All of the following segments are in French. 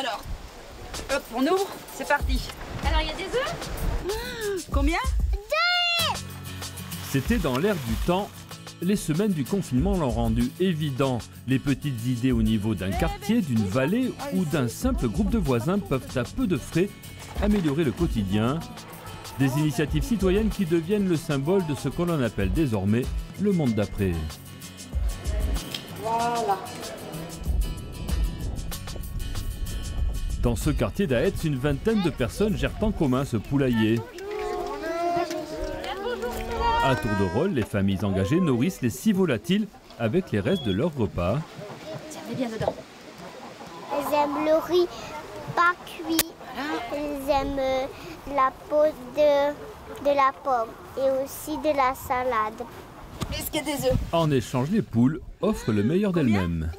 Alors, hop, on ouvre, c'est parti. Alors, il y a des œufs Combien? C'était dans l'air du temps. Les semaines du confinement l'ont rendu évident. Les petites idées au niveau d'un quartier, d'une vallée ou d'un simple groupe de voisins peuvent à peu de frais améliorer le quotidien. Des initiatives citoyennes qui deviennent le symbole de ce que l'on appelle désormais le monde d'après. Voilà. Dans ce quartier d'Aetz, une vingtaine de personnes gèrent en commun ce poulailler. À tour de rôle, les familles engagées nourrissent les six volatiles avec les restes de leur repas. Tiens, mets bien dedans. Ils aiment le riz pas cuit. Ils aiment euh, la peau de, de la pomme et aussi de la salade. Est-ce qu'il y a des œufs? En échange, les poules offrent le meilleur d'elles-mêmes.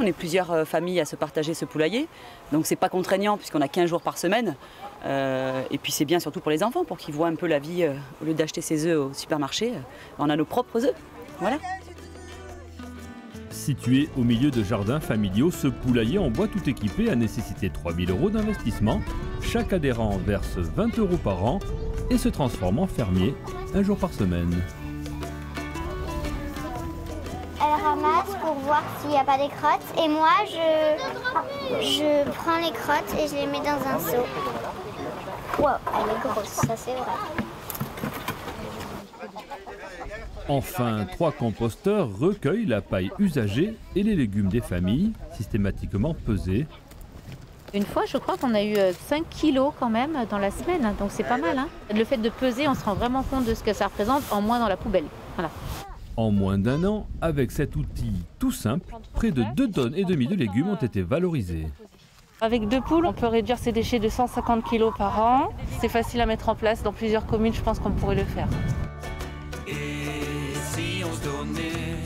On est plusieurs euh, familles à se partager ce poulailler, donc c'est pas contraignant puisqu'on a 15 jours par semaine. Euh, et puis c'est bien surtout pour les enfants, pour qu'ils voient un peu la vie, euh, au lieu d'acheter ses œufs au supermarché, euh, on a nos propres œufs. Voilà. Situé au milieu de jardins familiaux, ce poulailler en bois tout équipé a nécessité 3000 euros d'investissement. Chaque adhérent verse 20 euros par an et se transforme en fermier un jour par semaine. Elle ramasse voir s'il n'y a pas des crottes. Et moi, je, je prends les crottes et je les mets dans un seau. Wow, elle est grosse, ça c'est vrai. Enfin, trois composteurs recueillent la paille usagée et les légumes des familles, systématiquement pesés. Une fois, je crois qu'on a eu euh, 5 kilos quand même dans la semaine, hein, donc c'est pas mal. hein. Le fait de peser, on se rend vraiment compte de ce que ça représente en moins dans la poubelle. Voilà. En moins d'un an, avec cet outil tout simple, près de 2 tonnes et demie de légumes ont été valorisés. Avec deux poules, on peut réduire ses déchets de 150 kg par an. C'est facile à mettre en place dans plusieurs communes, je pense qu'on pourrait le faire. Et si on se donnait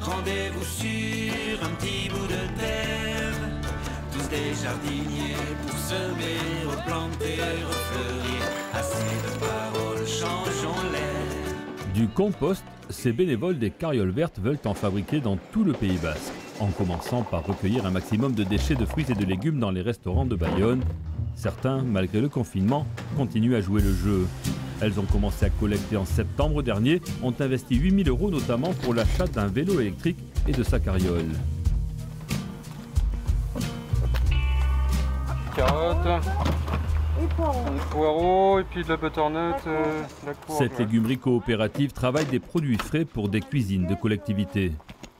rendez-vous sur un petit bout de terre, tous des jardiniers pour semer, replanter, refleurir, assez de paroles, changeons l'air. Du compost, ces bénévoles des carrioles vertes veulent en fabriquer dans tout le Pays Basque, en commençant par recueillir un maximum de déchets de fruits et de légumes dans les restaurants de Bayonne. Certains, malgré le confinement, continuent à jouer le jeu. Elles ont commencé à collecter en septembre dernier, ont investi 8000 euros notamment pour l'achat d'un vélo électrique et de sa carriole. carottes, poireaux et puis de la butternut, euh, de la courge. Cette légumerie coopérative travaille des produits frais pour des cuisines de collectivités.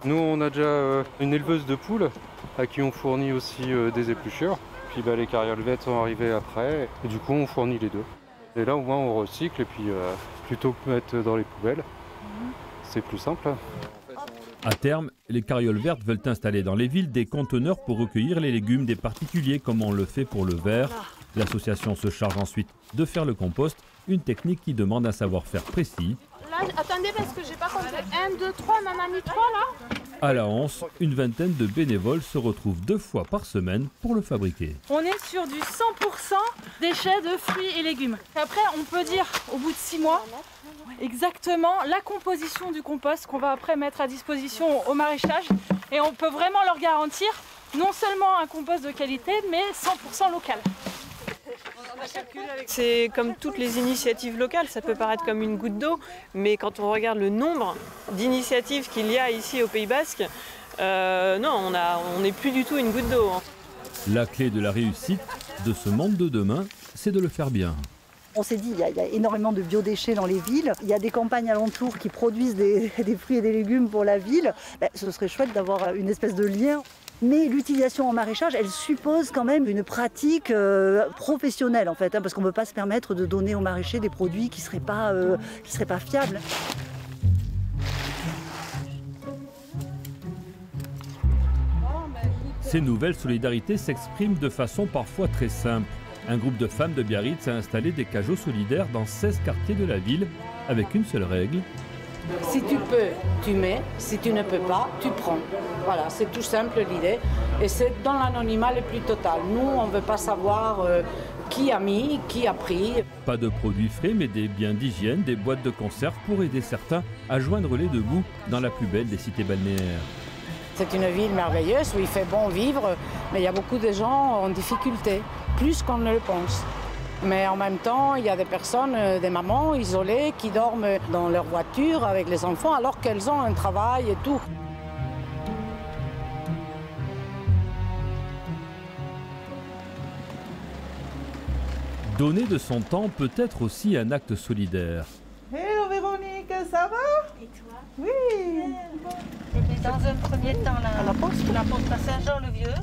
Nous, on a déjà euh, une éleveuse de poules à qui on fournit aussi euh, des épluchures. Puis bah, les carrioles vertes sont arrivées après et du coup on fournit les deux. Et là au moins on recycle et puis euh, plutôt que mettre dans les poubelles, c'est plus simple. À terme, les carrioles vertes veulent installer dans les villes des conteneurs pour recueillir les légumes des particuliers comme on le fait pour le verre. L'association se charge ensuite de faire le compost, une technique qui demande un savoir-faire précis. Là, attendez, parce que j'ai pas compté. 1, 2, 3, on en a mis 3 là À la Hanse, une vingtaine de bénévoles se retrouvent deux fois par semaine pour le fabriquer. On est sur du 100% déchets de fruits et légumes. Après, on peut dire au bout de 6 mois exactement la composition du compost qu'on va après mettre à disposition au maraîchage. Et on peut vraiment leur garantir non seulement un compost de qualité, mais 100% local. C'est comme toutes les initiatives locales, ça peut paraître comme une goutte d'eau, mais quand on regarde le nombre d'initiatives qu'il y a ici au Pays Basque, euh, non, on n'est plus du tout une goutte d'eau. hein. La clé de la réussite de ce monde de demain, c'est de le faire bien. On s'est dit, il y, a, il y a énormément de biodéchets dans les villes. Il y a des campagnes alentours qui produisent des, des fruits et des légumes pour la ville. Ben, ce serait chouette d'avoir une espèce de lien. Mais l'utilisation en maraîchage, elle suppose quand même une pratique euh, professionnelle en fait, hein, parce qu'on ne peut pas se permettre de donner aux maraîchers des produits qui ne seraient, pas, euh, seraient pas fiables. Ces nouvelles solidarités s'expriment de façon parfois très simple. Un groupe de femmes de Biarritz a installé des cajots solidaires dans 16 quartiers de la ville avec une seule règle. Si tu peux, tu mets. Si tu ne peux pas, tu prends. Voilà, c'est tout simple l'idée. Et c'est dans l'anonymat le plus total. Nous, on ne veut pas savoir euh, qui a mis, qui a pris. Pas de produits frais, mais des biens d'hygiène, des boîtes de conserve pour aider certains à joindre les deux bouts dans la plus belle des cités balnéaires. C'est une ville merveilleuse où il fait bon vivre, mais il y a beaucoup de gens en difficulté, plus qu'on ne le pense. Mais en même temps, il y a des personnes, euh, des mamans isolées qui dorment dans leur voiture avec les enfants alors qu'elles ont un travail et tout. Donner de son temps peut être aussi un acte solidaire. Hello Véronique, ça va? Et toi? Oui. Dans un premier temps, la, la poste, la poste à Saint-Jean-le-Vieux,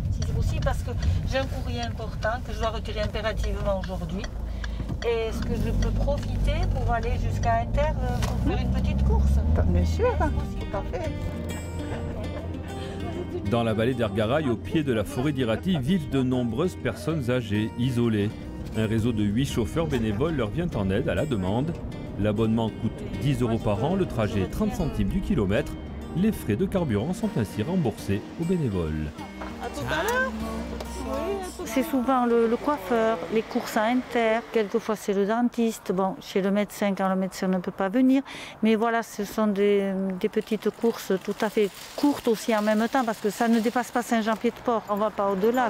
aussi parce que j'ai un courrier important que je dois retirer impérativement aujourd'hui. Et est-ce que je peux profiter pour aller jusqu'à Inter euh, pour faire une petite course? Bien sûr, tout à fait. Dans la vallée d'Ergaraï, au pied de la forêt d'Irati, vivent de nombreuses personnes âgées, isolées. Un réseau de 8 chauffeurs bénévoles leur vient en aide à la demande. L'abonnement coûte 10 euros par an, le trajet 30 centimes du kilomètre. Les frais de carburant sont ainsi remboursés aux bénévoles. C'est souvent le, le coiffeur, les courses à inter, quelquefois c'est le dentiste, bon, chez le médecin quand le médecin ne peut pas venir. Mais voilà, ce sont des, des petites courses tout à fait courtes aussi en même temps parce que ça ne dépasse pas Saint-Jean-Pied-de-Port, on ne va pas au-delà.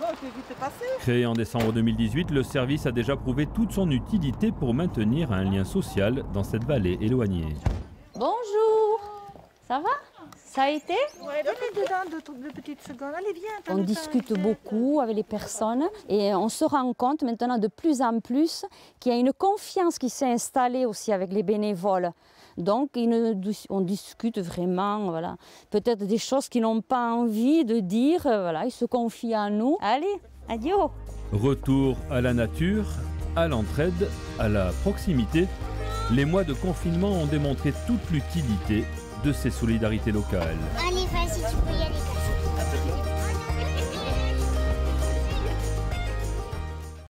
Bon, je vais vite passer. Créé en décembre 2018, le service a déjà prouvé toute son utilité pour maintenir un lien social dans cette vallée éloignée. Bonjour Ça va? Ça a été? Ouais, dedans deux, deux petites secondes, allez viens. On discute beaucoup avec les personnes et on se rend compte maintenant de plus en plus qu'il y a une confiance qui s'est installée aussi avec les bénévoles. Donc on discute vraiment, voilà, peut-être des choses qu'ils n'ont pas envie de dire, voilà, ils se confient en nous. Allez, adieu Retour à la nature, à l'entraide, à la proximité, les mois de confinement ont démontré toute l'utilité de ces solidarités locales.